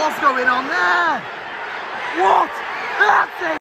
What's going on there? What? That's it!